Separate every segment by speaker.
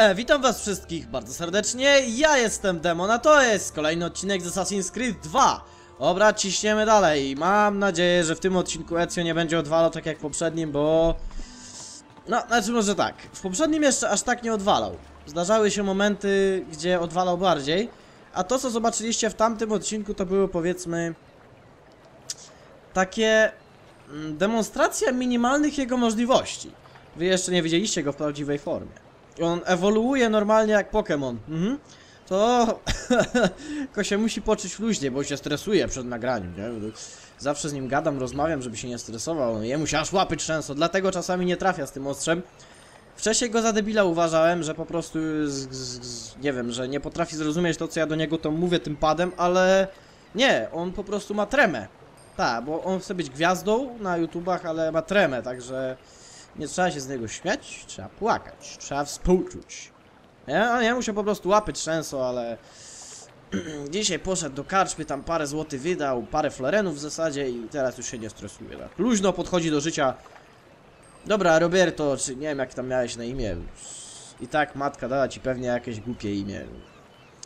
Speaker 1: E, witam was wszystkich bardzo serdecznie, ja jestem Demon, a to jest kolejny odcinek z Assassin's Creed 2 Dobra, ciśniemy dalej, mam nadzieję, że w tym odcinku Ezio nie będzie odwalał tak jak w poprzednim, bo... No, znaczy może tak, w poprzednim jeszcze aż tak nie odwalał. Zdarzały się momenty, gdzie odwalał bardziej A to co zobaczyliście w tamtym odcinku to było powiedzmy... Takie... mm, Demonstracja minimalnych jego możliwości. Wy jeszcze nie widzieliście go w prawdziwej formie on ewoluuje normalnie jak Pokémon. Mhm. To tylko się musi poczuć luźnie, bo się stresuje przed nagraniem, nie? Zawsze z nim gadam, rozmawiam, żeby się nie stresował. Jemu się aż łapy często, dlatego czasami nie trafia z tym ostrzem. Wcześniej go za debila uważałem, że po prostu, z, z, z, nie wiem, że nie potrafi zrozumieć to, co ja do niego to mówię tym padem, ale nie, on po prostu ma tremę. Tak, bo on chce być gwiazdą na YouTubach, ale ma tremę, także nie trzeba się z niego śmiać, trzeba płakać, trzeba współczuć. Nie, a jemu się po prostu łapy trzęsą, ale dzisiaj poszedł do karczmy, tam parę złotych wydał, parę florenów w zasadzie i teraz już się nie stresuje. Tak. Luźno podchodzi do życia. Dobra, Roberto, czy nie wiem jak tam miałeś na imię. I tak matka dała ci pewnie jakieś głupie imię.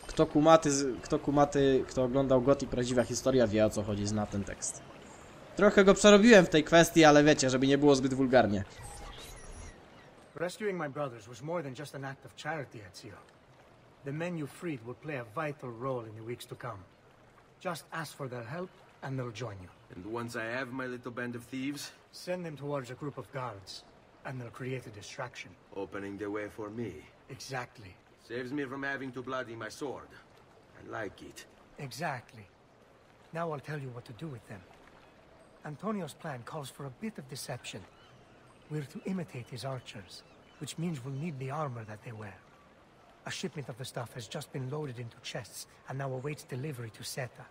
Speaker 1: Kto kumaty, kto kumaty, kto oglądał Goti Prawdziwa Historia wie o co chodzi, zna ten tekst. Trochę go przerobiłem w tej kwestii, ale wiecie, żeby nie było zbyt wulgarnie.
Speaker 2: Rescuing my brothers was more than just an act of charity, Ezio. The men you freed will play a vital role in the weeks to come. Just ask for their help, and they'll join you.
Speaker 3: And once I have my little band of thieves,
Speaker 2: Send them towards a group of guards, and they'll create a distraction.
Speaker 3: opening the way for me.
Speaker 2: Exactly.
Speaker 3: Saves me from having to bloody my sword. I like it.
Speaker 2: Exactly. Now I'll tell you what to do with them. Antonio's plan calls for a bit of deception. We're to imitate his archers, which means we'll need the armor that they wear. A shipment of the stuff has just been loaded into chests and now awaits delivery to Seta.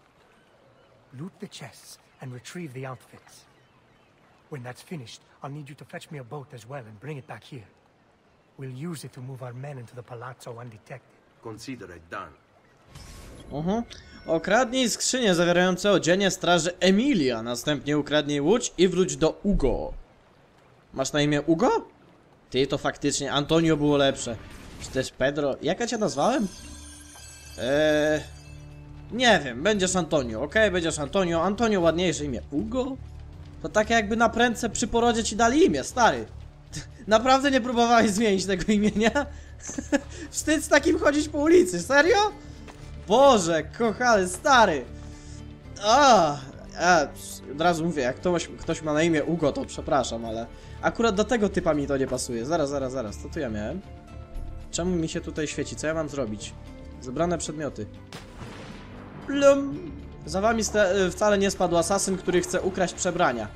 Speaker 2: Loot the chests and retrieve the outfits. When that's finished, I'll need you to fetch me a boat as well and bring it back here. We'll use it to move our men into the palazzo undetected.
Speaker 3: Consider it done.
Speaker 1: Mhm. Okradnij skrzynię zawierające odzienie straży Emilia, następnie ukradnij łódź i wróć do Ugo. Masz na imię Ugo? Ty to faktycznie, Antonio było lepsze. Czy też Pedro? Jak ja cię nazwałem? Eee... Nie wiem, będziesz Antonio, okej? Będziesz Antonio. Antonio ładniejsze imię. Ugo? To tak jakby na prędce przy porodzie ci dali imię, stary. Naprawdę nie próbowałeś zmienić tego imienia? Wstyd z takim chodzić po ulicy, serio? Boże, kochany, stary! A, a, od razu mówię, jak ktoś, ktoś ma na imię Ugo, to przepraszam, ale akurat do tego typa mi to nie pasuje. Zaraz, zaraz, zaraz, co tu ja miałem? Czemu mi się tutaj świeci? Co ja mam zrobić? Zebrane przedmioty. Plum! Za wami sta- wcale nie spadł asasyn, który chce ukraść przebrania.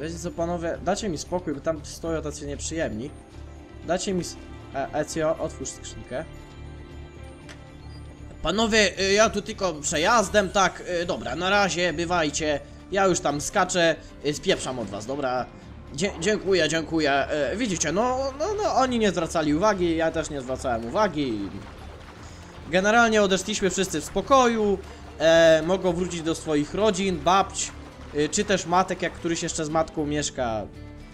Speaker 1: Wiecie co, panowie? Dacie mi spokój, bo tam stoją tacy nieprzyjemni. Dacie mi... E, Ezio, otwórz skrzynkę. Panowie, y, ja tu tylko przejazdem, tak, y, dobra, na razie, bywajcie. Ja już tam skaczę, y, spieprzam od was, dobra. Dzie dziękuję, dziękuję. Widzicie, no, no, no, oni nie zwracali uwagi, ja też nie zwracałem uwagi. Generalnie odeszliśmy wszyscy w spokoju, e, mogą wrócić do swoich rodzin, babć, czy też matek, jak któryś jeszcze z matką mieszka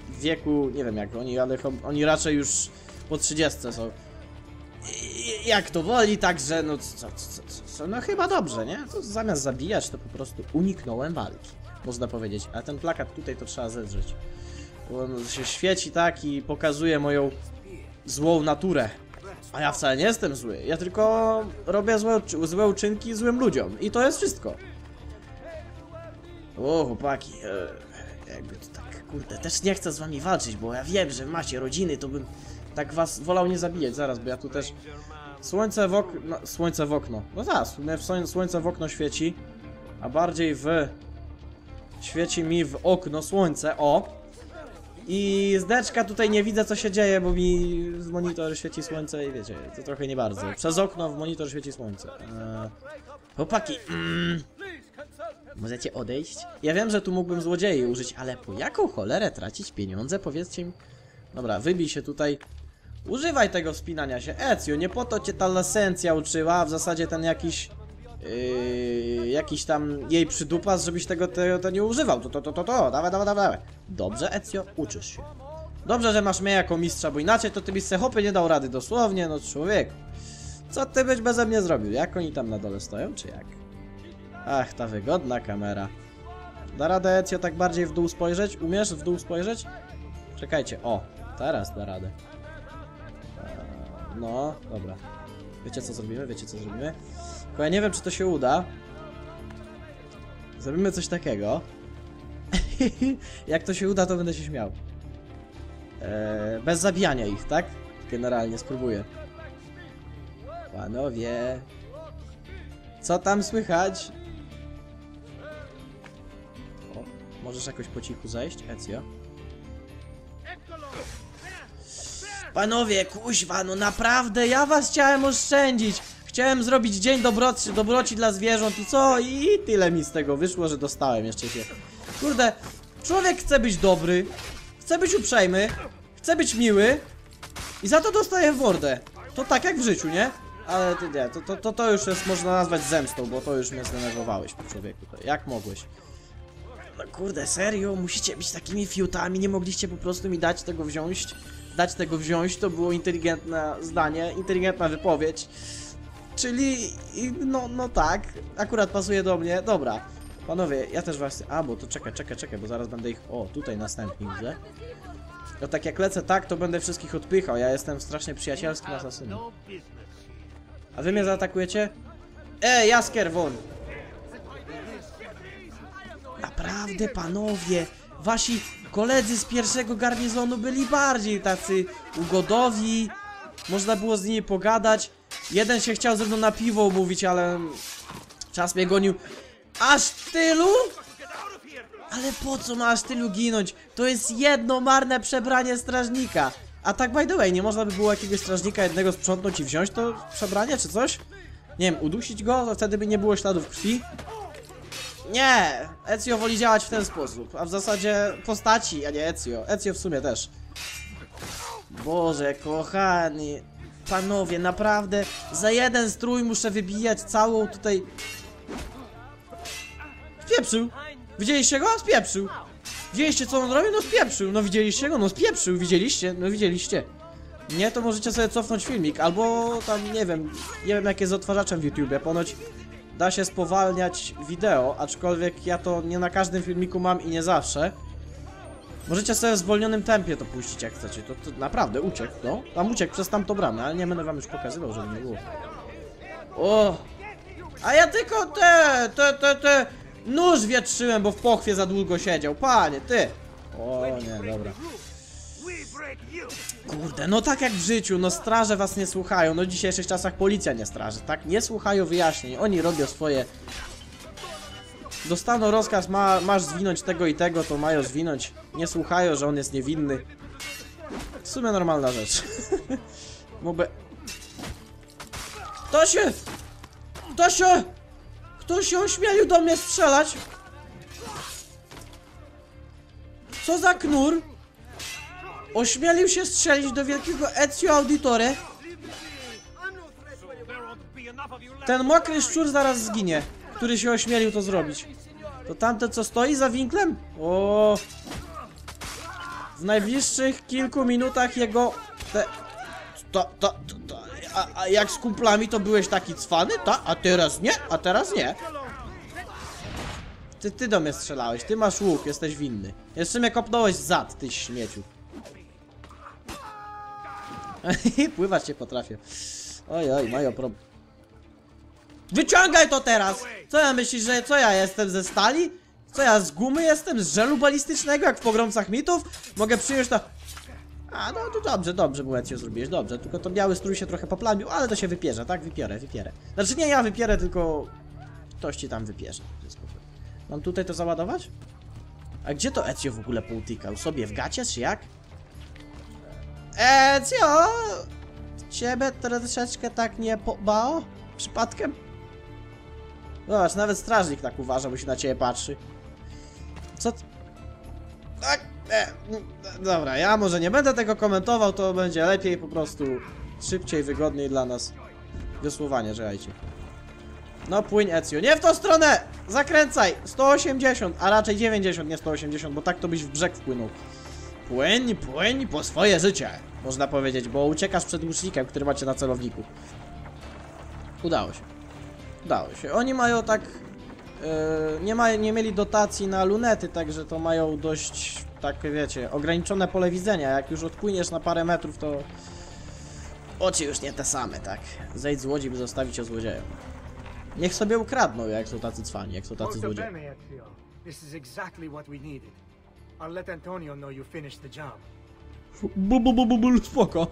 Speaker 1: w wieku, nie wiem jak oni, ale oni raczej już po 30 są. Jak to woli, także no co, co, co, no chyba dobrze, nie? To zamiast zabijać, to po prostu uniknąłem walki, można powiedzieć. A ten plakat tutaj to trzeba zedrzeć. On się świeci tak i pokazuje moją złą naturę. A ja wcale nie jestem zły, ja tylko robię złe, złe uczynki złym ludziom. I to jest wszystko. O, chłopaki, e, jakby to tak, kurde, też nie chcę z wami walczyć, bo ja wiem, że macie rodziny, to bym tak was wolał nie zabijać zaraz, bo ja tu też... Słońce w okno, no, słońce w okno, no tak, słoń- w słoń- słońce w okno świeci, a bardziej w... Świeci mi w okno słońce, o! I z deczka tutaj nie widzę co się dzieje, bo mi z monitor świeci słońce i wiecie, to trochę nie bardzo. Przez okno w monitor świeci słońce. Eee, chłopaki, mm, możecie odejść? Ja wiem, że tu mógłbym złodziei użyć, ale po jaką cholerę tracić pieniądze, powiedzcie mi? Dobra, wybij się tutaj. Używaj tego wspinania się. Ezio, nie po to cię ta lesencja uczyła, w zasadzie ten jakiś... Yy, jakiś tam jej przydupas, żebyś tego, tego to nie używał. To, to, to, to, to, dawaj, dawaj, dawaj. Dobrze, Ezio, uczysz się. Dobrze, że masz mnie jako mistrza, bo inaczej to ty byś se hopy nie dał rady, dosłownie, no człowieku. Co ty byś beze mnie zrobił? Jak oni tam na dole stoją, czy jak? Ach, ta wygodna kamera. Da radę Ezio tak bardziej w dół spojrzeć? Umiesz w dół spojrzeć? Czekajcie, o, teraz da radę. No, dobra. Wiecie co zrobimy? Wiecie co zrobimy? Tylko ja nie wiem, czy to się uda. Zrobimy coś takiego. Jak to się uda, to będę się śmiał. Eee, bez zabijania ich, tak? Generalnie spróbuję. Panowie. Co tam słychać? O, możesz jakoś po cichu zejść, Ezio? Panowie, kuźwa, no naprawdę, ja was chciałem oszczędzić. Chciałem zrobić dzień dobroci, dobroci dla zwierząt i co? I tyle mi z tego wyszło, że dostałem jeszcze się. Kurde, człowiek chce być dobry, chce być uprzejmy, chce być miły i za to dostaje w mordę. To tak jak w życiu, nie? Ale ty nie, to, to, to, to już jest można nazwać zemstą, bo to już mnie zdenerwowałeś po człowieku. Jak mogłeś? No kurde, serio? Musicie być takimi fiutami? Nie mogliście po prostu mi dać tego wziąć? Dać tego wziąć, to było inteligentne zdanie, inteligentna wypowiedź. Czyli, no, no tak, akurat pasuje do mnie. Dobra, panowie, ja też właśnie... A, bo to czekaj, czekaj, czekaj, bo zaraz będę ich... O, tutaj następni widzę. No tak jak lecę tak, to będę wszystkich odpychał. Ja jestem strasznie przyjacielskim asasynem. A wy mnie zaatakujecie? E, Jaskier, won! Naprawdę, panowie, wasi koledzy z pierwszego garnizonu byli bardziej tacy ugodowi. Można było z nimi pogadać. Jeden się chciał ze mną na piwo umówić, ale czas mnie gonił. Aż tylu? Ale po co ma aż tylu ginąć? To jest jedno marne przebranie strażnika. A tak by the way, nie można by było jakiegoś strażnika jednego sprzątnąć i wziąć to przebranie czy coś? Nie wiem, udusić go, wtedy by nie było śladów krwi. Nie! Ezio woli działać w ten sposób, a w zasadzie postaci, a nie Ezio. Ezio w sumie też. Boże, kochani. Panowie, naprawdę, za jeden strój muszę wybijać całą tutaj... Spieprzył! Widzieliście go? Spieprzył! Widzieliście co on robił? No spieprzył! No widzieliście go? No spieprzył! Widzieliście? No widzieliście. Nie, to możecie sobie cofnąć filmik, albo tam, nie wiem, nie wiem jak jest z odtwarzaczem w YouTubie, ponoć da się spowalniać wideo, aczkolwiek ja to nie na każdym filmiku mam i nie zawsze. Możecie sobie w zwolnionym tempie to puścić jak chcecie, to, to naprawdę uciekł, no. Tam uciekł przez tamtą bramę, ale nie będę wam już pokazywał, żeby nie było. O! A ja tylko te, te, te, te nóż wietrzyłem, bo w pochwie za długo siedział, panie, ty! O nie, dobra. Kurde, no tak jak w życiu, no straże was nie słuchają, no w dzisiejszych czasach policja nie straży, tak? Nie słuchają wyjaśnień, oni robią swoje... Dostaną rozkaz, ma, masz zwinąć tego i tego, to mają zwinąć. Nie słuchają, że on jest niewinny. W sumie normalna rzecz. Mógłby... Kto się... Kto się... Kto się ośmielił do mnie strzelać? Co za knur? Ośmielił się strzelić do wielkiego Ezio Auditore. Ten mokry szczur zaraz zginie, który się ośmielił to zrobić. To tamten co stoi za winklem? O. W najbliższych kilku minutach jego... Te... To, to, to, to, a, a jak z kumplami to byłeś taki cwany? Ta? A teraz nie? A teraz nie? Ty, ty do mnie strzelałeś, ty masz łuk, jesteś winny. Jeszcze mnie kopnąłeś zad, ty śmieciu. Pływać się potrafię. Oj, oj, mają problem. Wyciągaj to teraz! Co ja myślisz, że co ja jestem ze stali? Co ja z gumy jestem? Z żelu balistycznego jak w pogromcach mitów? Mogę przyjąć to... A, no to dobrze, dobrze, bo Ezio zrobiłeś, dobrze. Tylko to biały strój się trochę poplamił, ale to się wypierze, tak? Wypierę, wypierę. Znaczy nie ja wypierę, tylko... Ktoś ci tam wypierze. Mam tutaj to załadować? A gdzie to Ezio w ogóle poutykał? Sobie w gacie, czy jak? Ezio! Ciebie troszeczkę tak nie pobało? Przypadkiem? Zobacz, nawet strażnik tak uważa, bo się na ciebie patrzy. Co? Tak, e, dobra, ja może nie będę tego komentował, to będzie lepiej po prostu szybciej, wygodniej dla nas. Wiosłowanie, żegnajcie. No płyń Ezio. Nie w tą stronę! Zakręcaj! 180, a raczej 90, nie 180, bo tak to byś w brzeg wpłynął. Płyń, płyń po swoje życie, można powiedzieć, bo uciekasz przed łucznikiem, który macie na celowniku. Udało się. Udało się. Oni mają tak... e, nie, ma, nie mieli dotacji na lunety, także to mają dość, tak wiecie, ograniczone pole widzenia. Jak już odpłyniesz na parę metrów, to oczy już nie te same, tak? Zejdź z łodzi, by zostawić ją złodziejom. Niech sobie ukradną, jak są tacy cwani, jak są tacy złodzieje.
Speaker 2: This is exactly what we needed. I'll let Antonio know you finished the job.
Speaker 1: Bu, bu, bu, bu, bu, spoko.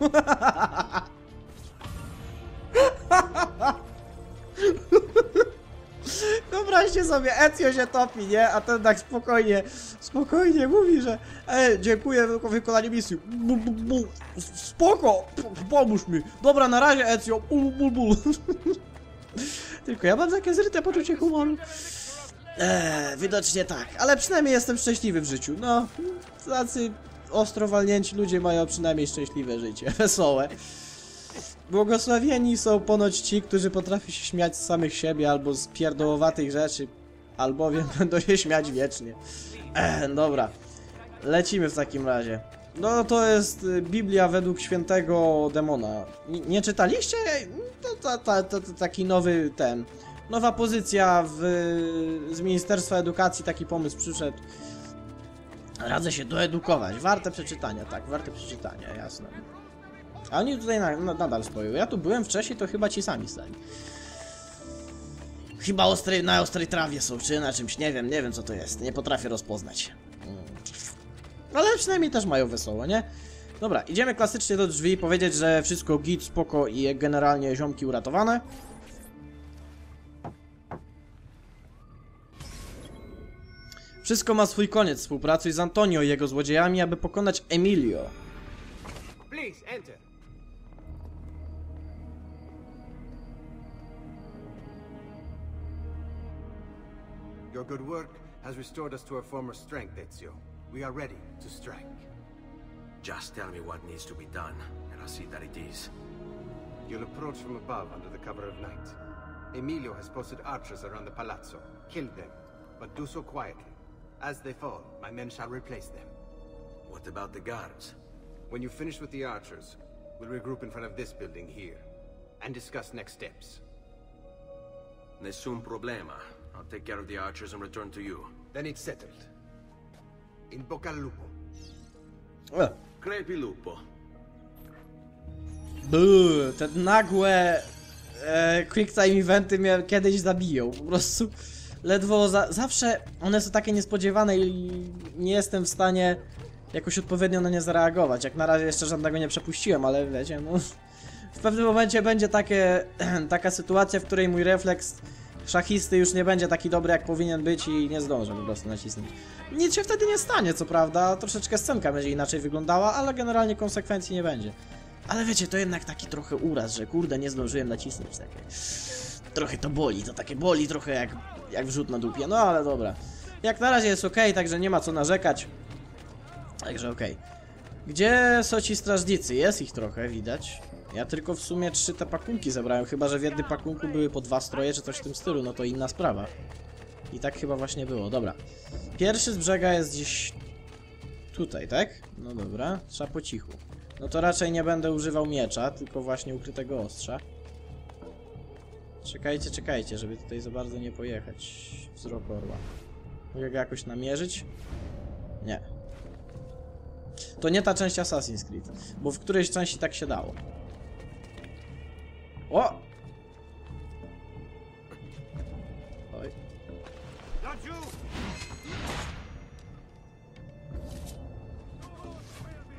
Speaker 1: Wyobraźcie sobie, Ezio się topi, nie? A ten tak spokojnie, spokojnie mówi, że e, dziękuję za wykonanie misji. Bu, bu, bu, spoko, p- pomóż mi. Dobra, na razie Ezio. Bul, bul, bul. Tylko ja mam takie zryte poczucie humoru. Eee, widocznie tak, ale przynajmniej jestem szczęśliwy w życiu. No, tacy ostro walnięci ludzie mają przynajmniej szczęśliwe życie, wesołe. Błogosławieni są ponoć ci, którzy potrafią się śmiać z samych siebie albo z pierdołowatych rzeczy, albowiem będą się śmiać wiecznie. Eee, dobra, lecimy w takim razie. No to jest y, Biblia według świętego demona. Nie, nie czytaliście? To, taki nowy ten. Nowa pozycja w, z Ministerstwa Edukacji, taki pomysł przyszedł. Radzę się doedukować. Warte przeczytania, tak, warte przeczytania, jasne. A oni tutaj na, na, nadal stoją. Ja tu byłem wcześniej, to chyba ci sami stali. Chyba ostrej, na ostrej trawie są, czy na czymś, nie wiem, nie wiem co to jest. Nie potrafię rozpoznać. Mm. Ale przynajmniej też mają wesoło, nie? Dobra, idziemy klasycznie do drzwi, powiedzieć, że wszystko git, spoko i generalnie ziomki uratowane. Wszystko ma swój koniec. Współpracuj z Antonio i jego złodziejami, aby pokonać Emilio.
Speaker 3: Please, enter. Your good work has restored us to our former strength, Ezio. We are ready to strike. Just tell me what needs to be done, and I'll see that it is. You'll approach from above under the cover of night. Emilio has posted archers around the palazzo. Kill them, but do so quietly. As they fall, my men shall replace them. What about the guards? When you finish with the archers, we'll regroup in front of this building here and discuss next steps. Nessun problema. I'll take care of the archers and return to you. Then it's settled. In bocca al lupo.
Speaker 1: E,
Speaker 3: Crepi lupo.
Speaker 1: Buh, te nagłe e, quick time eventy mnie kiedyś zabiją. Po prostu ledwo za, zawsze one są takie niespodziewane i nie jestem w stanie jakoś odpowiednio na nie zareagować. Jak na razie jeszcze żadnego nie przepuściłem, ale wiecie, no w pewnym momencie będzie takie, taka sytuacja, w której mój refleks szachisty już nie będzie taki dobry jak powinien być i nie zdążę po prostu nacisnąć. Nic się wtedy nie stanie, co prawda, troszeczkę scenka będzie inaczej wyglądała, ale generalnie konsekwencji nie będzie. Ale wiecie, to jednak taki trochę uraz, że kurde, nie zdążyłem nacisnąć takie. Trochę to boli, to takie boli trochę jak, jak wrzut na dupie, no ale dobra. Jak na razie jest ok, także nie ma co narzekać. Także okej. Gdzie są ci strażnicy? Jest ich trochę, widać. Ja tylko w sumie trzy te pakunki zebrałem, chyba że w jednym pakunku były po dwa stroje czy coś w tym stylu, no to inna sprawa. I tak chyba właśnie było, dobra. Pierwszy z brzega jest gdzieś tutaj, tak? No dobra, trzeba po cichu. No to raczej nie będę używał miecza, tylko właśnie ukrytego ostrza. Czekajcie, czekajcie, żeby tutaj za bardzo nie pojechać wzrok orła. Mogę go jakoś namierzyć? Nie. To nie ta część Assassin's Creed, bo w którejś części tak się dało. O! Oj.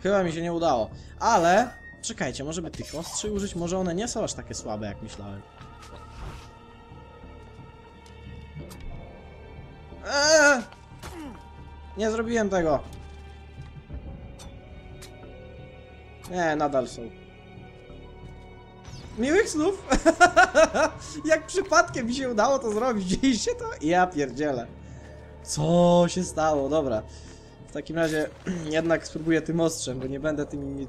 Speaker 1: Chyba mi się nie udało. Ale... Czekajcie, może by tych ostrzy użyć? Może one nie są aż takie słabe, jak myślałem. Nie zrobiłem tego. Nie, nadal są. Miłych snów! Jak przypadkiem mi się udało to zrobić, widzieliście to? Ja pierdzielę. Co się stało? Dobra. W takim razie jednak spróbuję tym ostrzem, bo nie będę tymi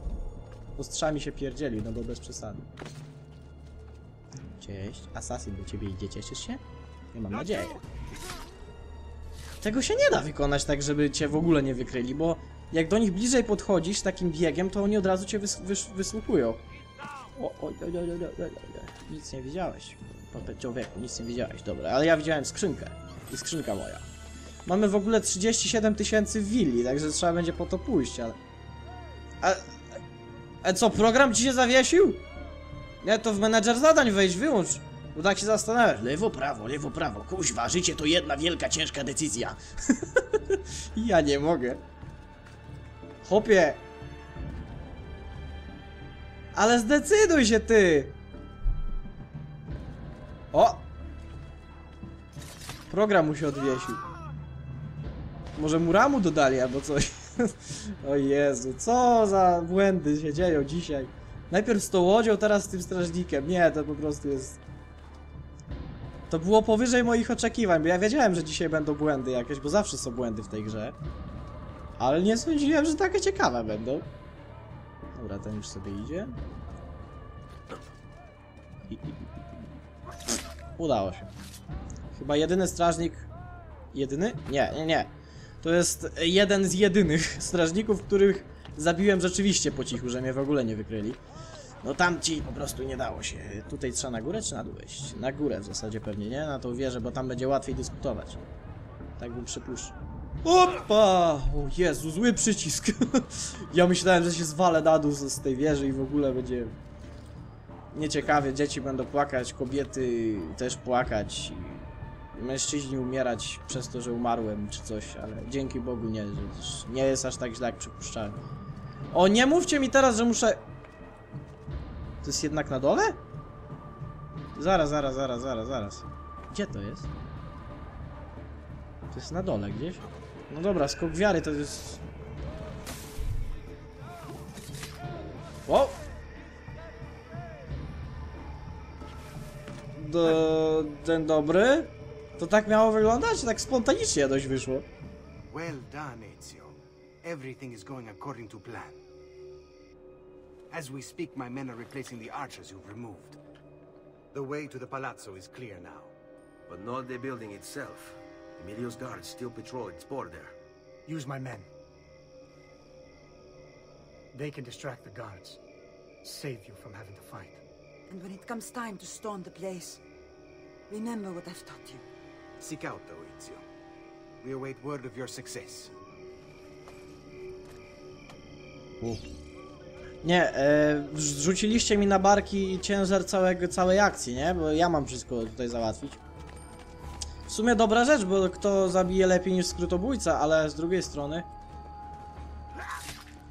Speaker 1: ostrzami się pierdzielił, no bo bez przesady. Cześć, Assassin do ciebie idzie, cieszysz się? Nie mam nadzieję. Tego się nie da wykonać tak, żeby cię w ogóle nie wykryli, bo jak do nich bliżej podchodzisz takim biegiem, to oni od razu cię wys wys wysłuchują. O, o, o. Nic nie widziałeś. Popę- Człowieku, nic nie widziałeś. Dobra, ale ja widziałem skrzynkę. I skrzynka moja. Mamy w ogóle 37 tysięcy willi, także trzeba będzie po to pójść, ale... A, a co, program ci się zawiesił? Nie, to w menedżer zadań wejdź, wyłącz. Bo tak się zastanawiasz. Lewo, prawo, lewo, prawo. Kuźwa, życie to jedna wielka, ciężka decyzja. ja nie mogę. Chłopie. Ale zdecyduj się ty. O! Program mu się odwiesił. Może mu ramu dodali albo coś. o Jezu, co za błędy się dzieją dzisiaj. Najpierw z tą łodzią, teraz z tym strażnikiem. Nie, to po prostu jest... To było powyżej moich oczekiwań, bo ja wiedziałem, że dzisiaj będą błędy jakieś, bo zawsze są błędy w tej grze. Ale nie sądziłem, że takie ciekawe będą. Dobra, ten już sobie idzie. Udało się. Chyba jedyny strażnik... Jedyny? Nie, nie, nie. To jest jeden z jedynych strażników, których zabiłem rzeczywiście po cichu, że mnie w ogóle nie wykryli. No tam ci po prostu nie dało się. Tutaj trzeba na górę czy na dół? Na górę w zasadzie pewnie, nie? Na tą wieżę, bo tam będzie łatwiej dyskutować. Tak bym przypuszczał. Opa! O Jezu, zły przycisk. ja myślałem, że się zwalę na dół z tej wieży i w ogóle będzie... Nieciekawie, dzieci będą płakać, kobiety też płakać. Mężczyźni umierać przez to, że umarłem czy coś, ale dzięki Bogu nie, nie jest aż tak źle jak przypuszczałem. O, nie mówcie mi teraz, że muszę... To jest jednak na dole? Zaraz, zaraz, zaraz, zaraz, zaraz. Gdzie to jest? To jest na dole gdzieś? No dobra, skok wiary to jest... O! Do... Dzień dobry? To tak miało wyglądać? Tak spontanicznie dość wyszło.
Speaker 3: Well done, Ezio. Everything is going according to plan. As we speak, my men are replacing the archers you've removed. The way to the palazzo is clear now.
Speaker 4: But not the building itself. Emilio's guards still patrol its border.
Speaker 2: Use my men. They can distract the guards. Save you from having to fight.
Speaker 5: And when it comes time to storm the place, remember what I've taught you.
Speaker 3: Seek out, though, Ezio. We await word of your success. Oh.
Speaker 1: Nie, e, zrzuciliście mi na barki ciężar całego, całej akcji, nie? Bo ja mam wszystko tutaj załatwić. W sumie dobra rzecz, bo kto zabije lepiej niż skrótobójca, ale z drugiej strony...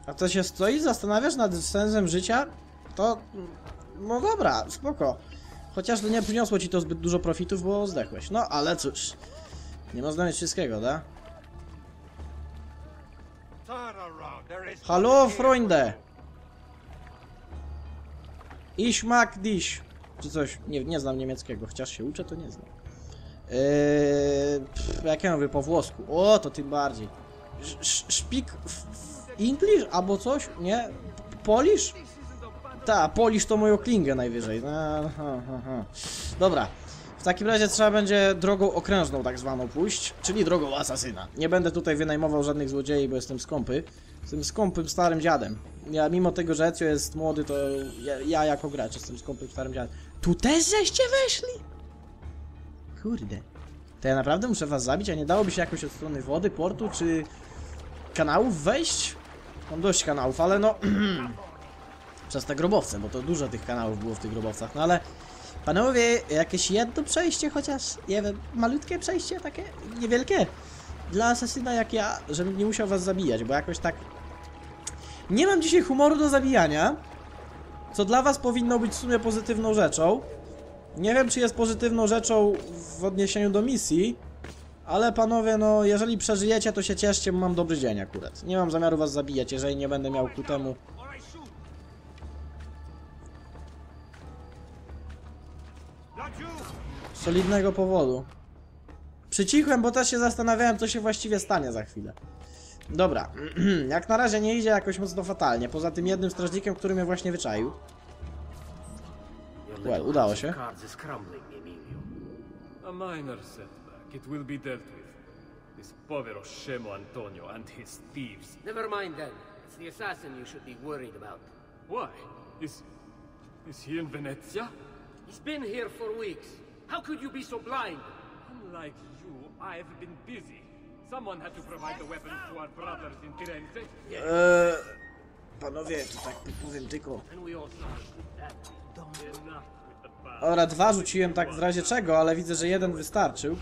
Speaker 1: A to się stoi, zastanawiasz nad sensem życia? To... No dobra, spoko. Chociaż to nie przyniosło ci to zbyt dużo profitów, bo zdechłeś. No, ale cóż. Nie można mieć wszystkiego, da? Hallo, Freunde! Ich mag dich. Czy coś. Nie, nie znam niemieckiego, chociaż się uczę, to nie znam. Eee, pff, jak ja mówię po włosku? O, to tym bardziej. Sz- sz- Szpik English albo coś? Nie? P- Polish? Ta, Polish to moją klingę najwyżej. Aha, aha, aha. Dobra. W takim razie trzeba będzie drogą okrężną tak zwaną pójść, czyli drogą asasyna. Nie będę tutaj wynajmował żadnych złodziei, bo jestem skąpy. Jestem skąpym starym dziadem. Ja mimo tego, że Ezio jest młody, to ja, ja jako gracz jestem skąpym starym dziadem. Tu też żeście weszli? Kurde. To ja naprawdę muszę was zabić, a nie dałoby się jakoś od strony wody, portu, czy kanałów wejść? Mam dość kanałów, ale no... Przez te grobowce, bo to dużo tych kanałów było w tych grobowcach, no ale... Panowie, jakieś jedno przejście chociaż, nie wiem, malutkie przejście takie, niewielkie? Dla asasyna jak ja, żebym nie musiał was zabijać, bo jakoś tak... Nie mam dzisiaj humoru do zabijania, co dla was powinno być w sumie pozytywną rzeczą. Nie wiem, czy jest pozytywną rzeczą w odniesieniu do misji, ale panowie, no, jeżeli przeżyjecie, to się cieszcie, bo mam dobry dzień akurat. Nie mam zamiaru was zabijać, jeżeli nie będę miał ku temu... Solidnego powodu. Przycichłem, bo też się zastanawiałem, co się właściwie stanie za chwilę. Dobra, jak na razie nie idzie jakoś mocno fatalnie, poza tym jednym strażnikiem, który mnie właśnie wyczaił. Well, udało się.
Speaker 6: A minor setback. It will be dealt with. This povero Scemo Antonio and his thieves.
Speaker 7: Never mind then. It's the assassin you should be worried about.
Speaker 6: Why? Is... is he in Venezia?
Speaker 7: He's been here for weeks. How could you be so blind?
Speaker 6: Unlike you, I've been busy. Someone had to provide the weapons to our brothers in Firenze.
Speaker 1: Eee, panowie, to tak powiem tylko. Dobra, dwa rzuciłem tak w razie czego, ale widzę, że jeden wystarczył.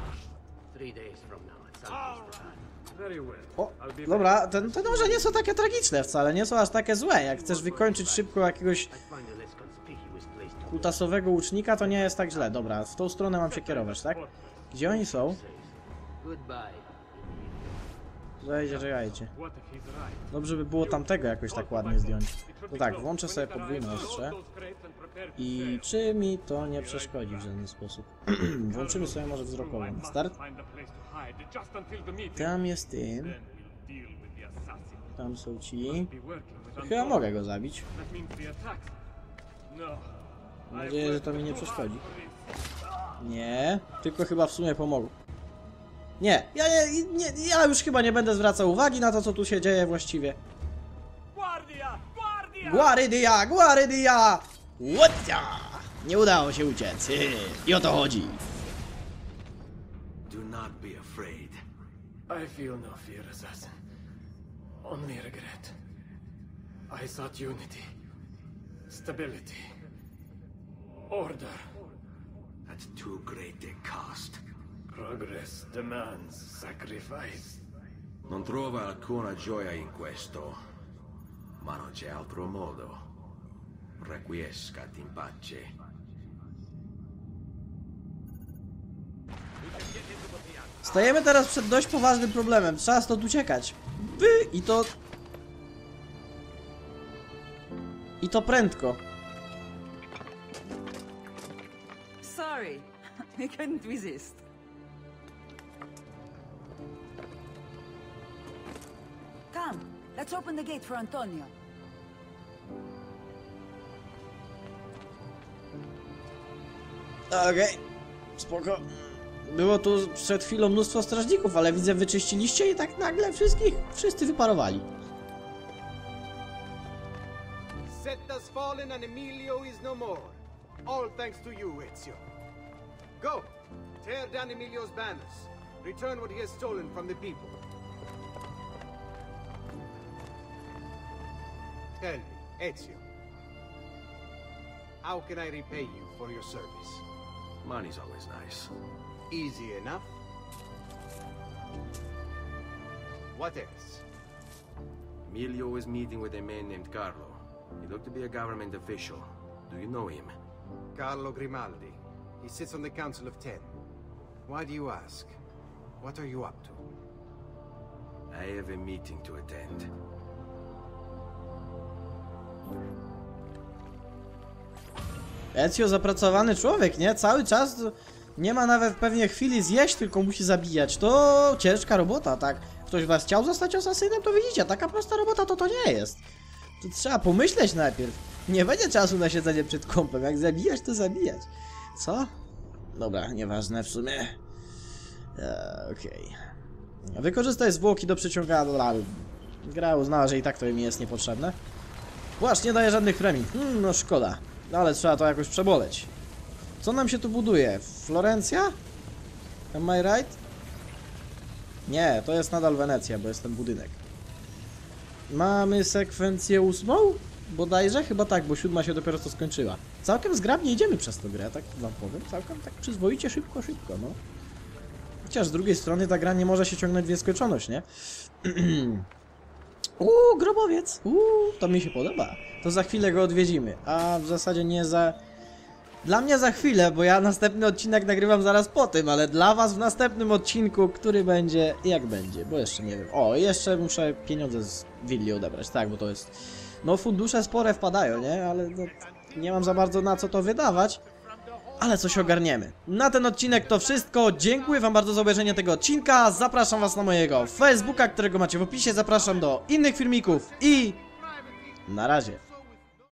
Speaker 1: O, dobra, te, te noże nie są takie tragiczne wcale, nie są aż takie złe. Jak chcesz wykończyć szybko jakiegoś kutasowego łucznika, to nie jest tak źle. Dobra, w tą stronę mam się kierować, tak? Gdzie oni są? Czekajcie, czekajcie. Dobrze by było tamtego jakoś tak ładnie zdjąć. No tak, włączę sobie podwójne ostrze. I czy mi to nie przeszkodzi w żaden sposób? Włączymy sobie może wzrokową. Start. Tam jest tym. Tam są ci. Chyba mogę go zabić. Mam nadzieję, że to mi nie przeszkodzi. Nie, tylko chyba w sumie pomogło. Nie, ja, nie, nie, ja już chyba nie będę zwracał uwagi na to, co tu się dzieje właściwie.
Speaker 6: Guardia! Guardia!
Speaker 1: Guarydia, Guarydia! Łocia! Nie udało się uciec. I o to chodzi.
Speaker 3: Do not be afraid.
Speaker 6: I feel no fear, assassin. Only regret. I sought unity, stability, order.
Speaker 3: At too great a cost.
Speaker 6: Progress demands sacrifice.
Speaker 3: Non trova alcuna gioia in questo, ma non c'è altro modo. Requiescat in pace.
Speaker 1: Stajemy teraz przed dość poważnym problemem. Trzeba stąd uciekać. Wy i to... I to prędko.
Speaker 5: Sorry, I couldn't resist. Come, let's open the gate for Antonio.
Speaker 1: Okej. Spoko. Było tu przed chwilą mnóstwo strażników, ale widzę wyczyściliście i tak nagle wszystkich, wszyscy wyparowali.
Speaker 8: Setta's fallen and Emilio is no more. All thanks to you, Ezio. Go! Tear down Emilio's banners. Return what he has stolen from the people. Tell me, Ezio. How can I repay you for your service?
Speaker 3: Money's always nice.
Speaker 8: Easy enough. What else?
Speaker 3: Emilio is meeting with a man named Carlo. He looked to be a government official. Do you know him?
Speaker 8: Carlo Grimaldi. He sits on the Council of Ten. Why do you ask? What are you up to?
Speaker 3: I have a meeting to attend.
Speaker 1: Ezio zapracowany człowiek, nie? Cały czas nie ma nawet pewnie chwili zjeść, tylko musi zabijać. To ciężka robota, tak? Ktoś was chciał zostać asasynem, to widzicie, taka prosta robota to to nie jest. To trzeba pomyśleć najpierw. Nie będzie czasu na siedzenie przed kąpem. Jak zabijać, to zabijać. Co? Dobra, nieważne w sumie. Eee, Okej. Wykorzystaj zwłoki do przyciągania. Gra uznała, że i tak to mi jest niepotrzebne. Płaszcz nie daje żadnych premii. Hmm, no szkoda. No ale trzeba to jakoś przeboleć. Co nam się tu buduje? Florencja? Am I right? Nie, to jest nadal Wenecja, bo jest ten budynek. Mamy sekwencję ósmą? Bodajże? Chyba tak, bo siódma się dopiero co skończyła. Całkiem zgrabnie idziemy przez tę grę, tak wam powiem. Całkiem tak przyzwoicie, szybko, szybko, no. Chociaż z drugiej strony ta gra nie może się ciągnąć w nieskończoność, nie? Uuu, grobowiec! Uuu, to mi się podoba. To za chwilę go odwiedzimy. A w zasadzie nie za... Dla mnie za chwilę, bo ja następny odcinek nagrywam zaraz po tym, ale dla was w następnym odcinku, który będzie jak będzie, bo jeszcze nie wiem. O, jeszcze muszę pieniądze z willi odebrać, tak, bo to jest... No fundusze spore wpadają, nie? Ale no, nie mam za bardzo na co to wydawać. Ale coś ogarniemy. Na ten odcinek to wszystko. Dziękuję wam bardzo za obejrzenie tego odcinka. Zapraszam was na mojego Facebooka, którego macie w opisie. Zapraszam do innych filmików i... Na razie.